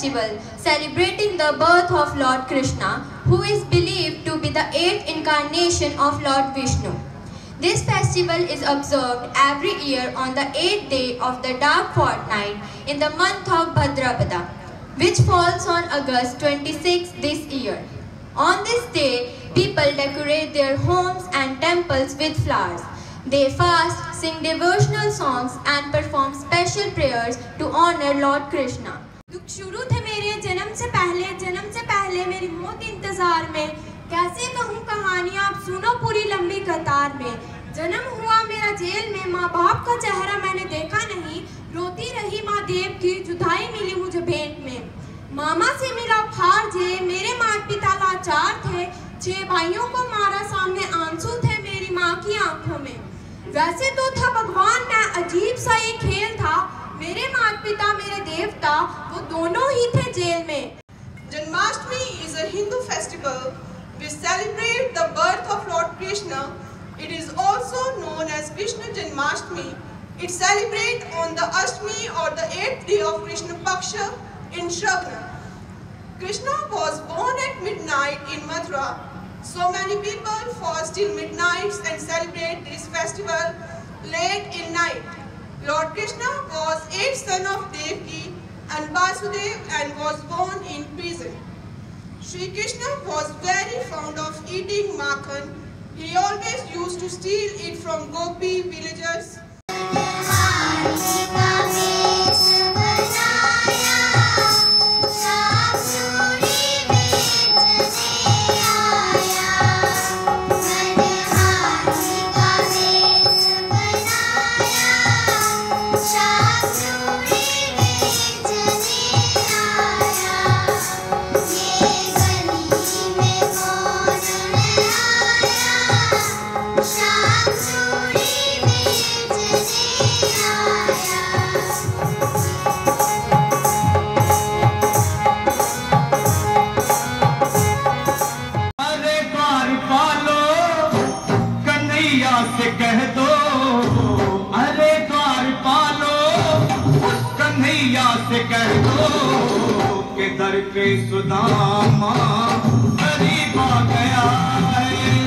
festival celebrating the birth of Lord Krishna, who is believed to be the eighth incarnation of Lord Vishnu. This festival is observed every year on the eighth day of the dark fortnight in the month of Bhadrapada, which falls on August 26 this year. On this day, people decorate their homes and temples with flowers. They fast, sing devotional songs, and perform special prayers to honor Lord Krishna. दुख शुरू थे मेरे, जन्म से पहले, जन्म से पहले मेरी मौत इंतज़ार में। कैसे कहूँ कहानियाँ आप सुनो पूरी लंबी कतार में। जन्म हुआ मेरा जेल में माँ बाप का चेहरा मैंने देखा नहीं। रोती रही माँ देव की, जुदाई मिली मुझे भेंट में। मामा से मिला फार जे मेरे माता पिता लाचार थे। छह भाइयों को मारा सामने आँसू थे मेरी माँ की आँखों में। वैसे तो था भगवान, मैं अजीब सा ये खेल था। मेरे माता पिता मेरे देवता वो दोनों ही थे जेल में Janmashtami is a Hindu festival which celebrates the birth of Lord Krishna. It is also known as Krishna Janmashtami. It celebrates on the Ashtami or the eighth day of Krishna Paksha in Shravana. Krishna was born at midnight in Mathura. So many people fast till midnight and celebrate this festival late in night. Lord Krishna was eighth son of Devki and Vasudev and was born in prison. Sri Krishna was very fond of eating makhan. He always used to steal it from gopi villagers. कह दो। अरे द्वार पालो कन्हैया से कह दो के दर पे सुदामा, गरीबा गया है।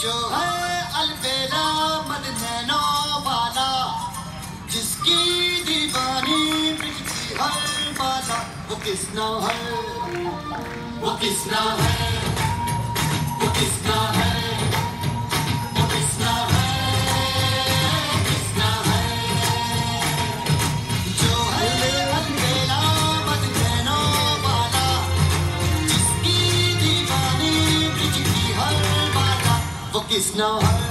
जो है अलबेला मन नैनो वाला जिसकी दीवानी मिलती हर बाला। वो किसना है? वो किसना है? वो किसना है? वो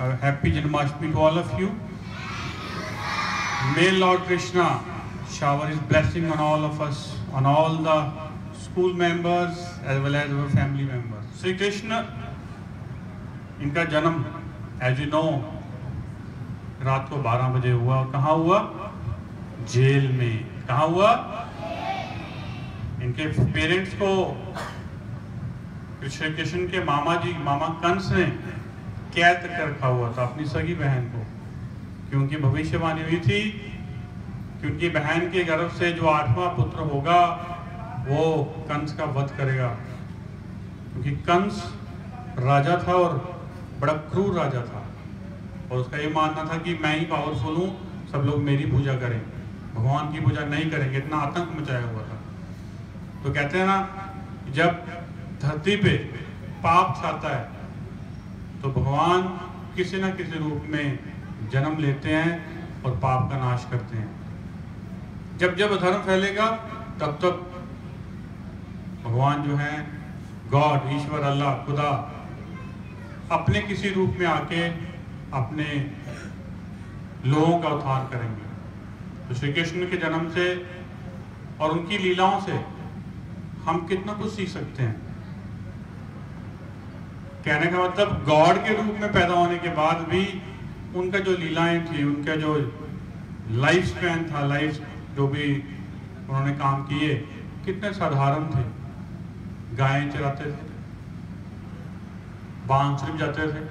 और happy Janmashtami to all of you may lord Krishna shower is blessing on all of us on all the school members as well as our family members Shri Krishna इनका जन्म एज यू नो रात को 12 बजे हुआ। कहा हुआ? Jail में। कहा हुआ? इनके पेरेंट्स को, श्री कृष्ण के मामा जी, मामा कंस ने कैद कर रखा हुआ था अपनी सगी बहन को, क्योंकि भविष्यवाणी हुई थी कि उनकी बहन के गर्भ से जो आठवां पुत्र होगा, वो कंस का वध करेगा। क्योंकि कंस राजा था और बड़ा क्रूर राजा था और उसका ये मानना था कि मैं ही पावरफुल हूँ, सब लोग मेरी पूजा करें। भगवान की पूजा नहीं करेंगे, इतना आतंक मचाया हुआ था। तो कहते हैं ना जब धरती पे पाप छाता है तो भगवान किसी ना किसी रूप में जन्म लेते हैं और पाप का नाश करते हैं। जब जब धर्म फैलेगा, तब तब भगवान जो है, गॉड, ईश्वर, अल्लाह, खुदा अपने किसी रूप में आके अपने लोगों का उद्धार करेंगे। तो श्री कृष्ण के जन्म से और उनकी लीलाओं से हम कितना कुछ सीख सकते हैं। कहने का मतलब गॉड के रूप में पैदा होने के बाद भी उनका जो लीलाएँ थी, उनका जो लाइफ स्पैन था लाइफ जो भी उन्होंने काम किए, कितने साधारण थे। गायें चलाते थे बांसुरी जाते थे।